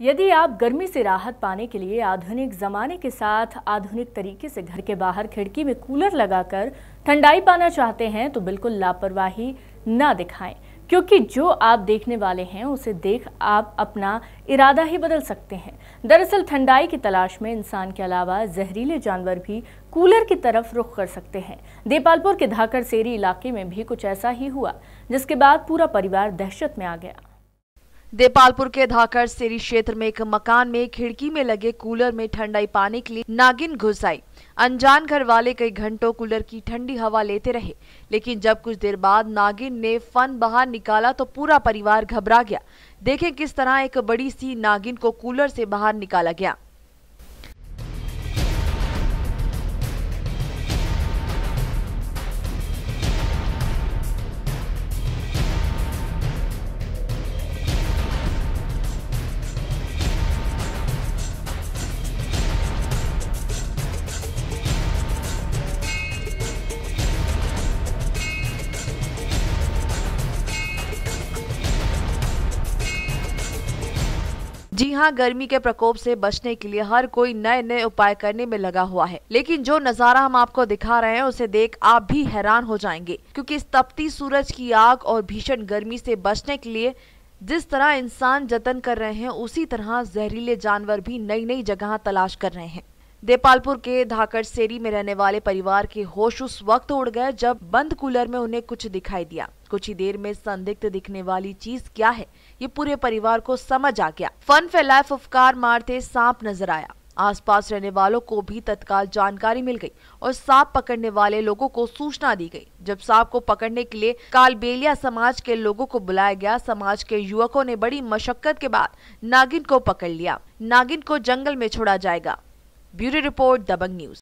यदि आप गर्मी से राहत पाने के लिए आधुनिक ज़माने के साथ आधुनिक तरीके से घर के बाहर खिड़की में कूलर लगाकर ठंडाई पाना चाहते हैं तो बिल्कुल लापरवाही ना दिखाएँ। क्योंकि जो आप देखने वाले हैं, उसे देख आप अपना इरादा ही बदल सकते हैं। दरअसल ठंडाई की तलाश में इंसान के अलावा जहरीले जानवर भी कूलर की तरफ़ रुख कर सकते हैं। देपालपुर के धाकर सेरी इलाके में भी कुछ ऐसा ही हुआ, जिसके बाद पूरा परिवार दहशत में आ गया। देपालपुर के धाकर सेरी क्षेत्र में एक मकान में खिड़की में लगे कूलर में ठंडाई पाने के लिए नागिन घुस आई। अनजान घर वाले कई घंटों कूलर की ठंडी हवा लेते रहे, लेकिन जब कुछ देर बाद नागिन ने फन बाहर निकाला तो पूरा परिवार घबरा गया। देखें किस तरह एक बड़ी सी नागिन को कूलर से बाहर निकाला गया। जी हाँ गर्मी के प्रकोप से बचने के लिए हर कोई नए नए उपाय करने में लगा हुआ है। लेकिन जो नज़ारा हम आपको दिखा रहे हैं, उसे देख आप भी हैरान हो जाएँगे। क्योंकि इस तपती सूरज की आग और भीषण गर्मी से बचने के लिए जिस तरह इंसान जतन कर रहे हैं, उसी तरह जहरीले जानवर भी नई नई जगह तलाश कर रहे हैं। देपालपुर के धाकर सेरी में रहने वाले परिवार के होश उस वक्त उड़ गए जब बंद कूलर में उन्हें कुछ दिखाई दिया। कुछ ही देर में संदिग्ध दिखने वाली चीज़ क्या है, ये पूरे परिवार को समझ आ गया। फन फैलाए फुफकार मारते सांप नज़र आया। आसपास रहने वालों को भी तत्काल जानकारी मिल गई और सांप पकड़ने वाले लोगों को सूचना दी गई। जब सांप को पकड़ने के लिए कालबेलिया समाज के लोगों को बुलाया गया, समाज के युवकों ने बड़ी मशक्कत के बाद नागिन को पकड़ लिया। नागिन को जंगल में छोड़ा जाएगा। Beauty Report, Dabang News.